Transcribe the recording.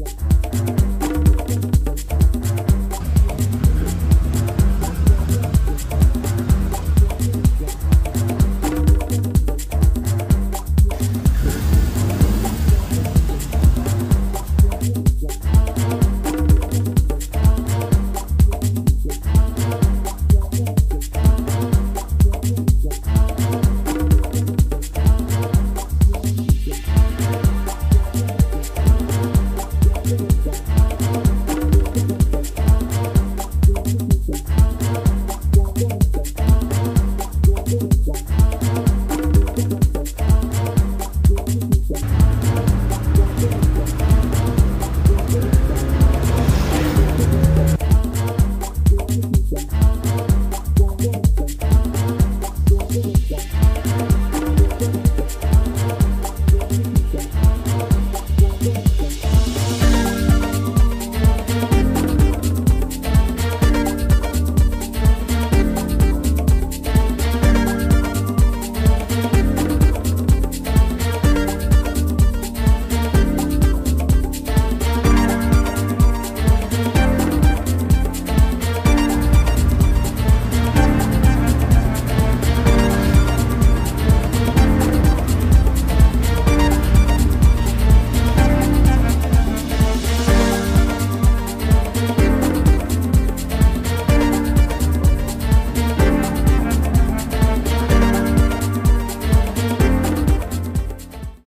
Yeah.